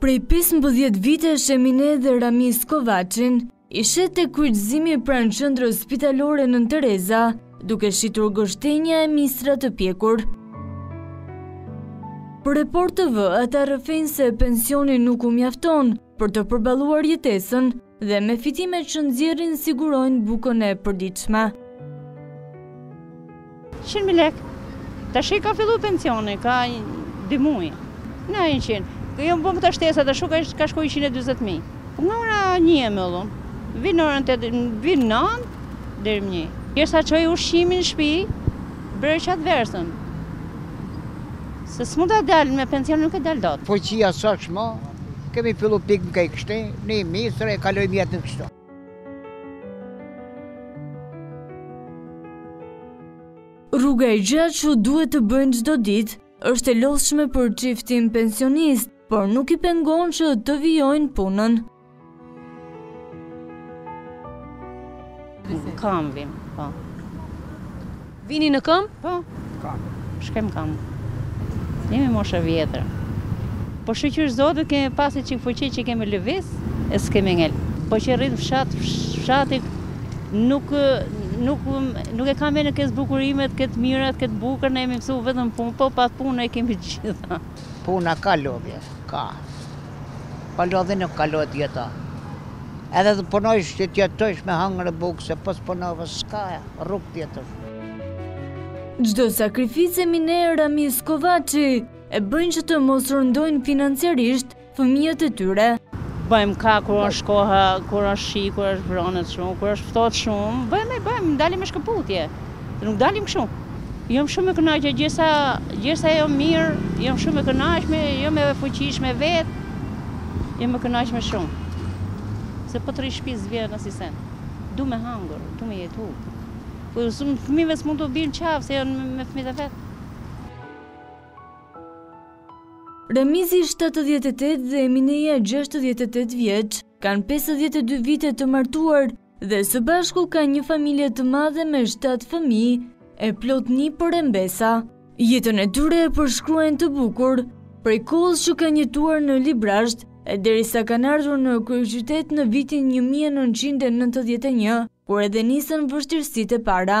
Prej 15 vitesh Emine dhe Ramiz Kovaçin i sheh te kryqëzimi pranë qendrës spitalore Nënë Tereza, duke shitur gështenja e misra të pjekur. Për Report TV, ata rrëfejnë se pensioni nuk u mjafton, për të përballuar jetesën dhe me fitime që nxjerrin sigurojnë bukën e përditshme. 100.000 lek, tashi ka fillu pensioni, ka dy muj, në 100, ka, jan bo këto shtesa të shuka, ka shku 120.000. Po nga ora një e më llumë, vinë në orën të vinë në anë, dhe më një. dersa çoj ushqimin shpi, bërë qatë versën, Se s'mund ta dal me pension nuk e dal dot. Fuqia s'asht mo, kemi fillu pik me kaq gështenja, ne misra e kalojmë jetën kështu. Rruga e gjatë që duhet të bëjnë çdo ditë është e lodhshme për çiftin pensionist, por nuk i pengon që të vijojnë punën. Kam vijm, po. Vini në këmbë? Po, kam. Shkojm kam. Jemi moshë e vjetër. Po shyqyr Zotit kemi pas çik fuqi që kemi lëviz, e s'kemi ngel. Po që rritë fshat, fshatit nuk, nuk, nuk e kam e në kësë bukurimet, këtë mirat, këtë bukër, ne jemi mësu vetëm punë, po pat punë i kemi gjitha. Puna ka lodhje, ka. Pa lodhje nuk kalohet jeta. Edhe të punojsh që të jetojsh me hangër e bukë, se po s'punove, s'ka rrugë tjetër. Çdo sakrificë Emine e Ramiz Kovaçi e bëjnë që të mos rëndojnë financiarisht fëmijët e tyre. Bëjmë ka kur është koha, kur është shi, kur është vranët shumë, kur është ftohtë shumë, bëjmë e bëjmë, dalim me shkëputje. Të nuk dalim shumë. Jam shumë e kënaqur, gjersa gjersa jam mirë, jam shumë e kënaqshme, jam e fuqishme vetë. Jam e kënaqshme shumë. Se po të rri shtëpi s'vjen asnjë send. Du me hangër, du me jetu. Po fëmijëve s'mund t'u bi n'qafë se janë me fëmijët e vet. Ramizi, shtatëdhjetë e tetë dhe Emineja, gjashtëdhjetë e tetë vjeç, kanë pesëdhjetë e dy vite të martuar. Dhe së bashku kanë një familje të madhe me shtatë fëmijë e plot nipër e mbesa. Jetën e tyre e përshkruajnë të bukur, prej kohës që kanë jetuar në Librazhd e deri sa kanë ardhur në kryeqytet në vitin një mijë e nëntëqind e nëntëdhjetë e një, kur edhe nisën vështirësitë e para.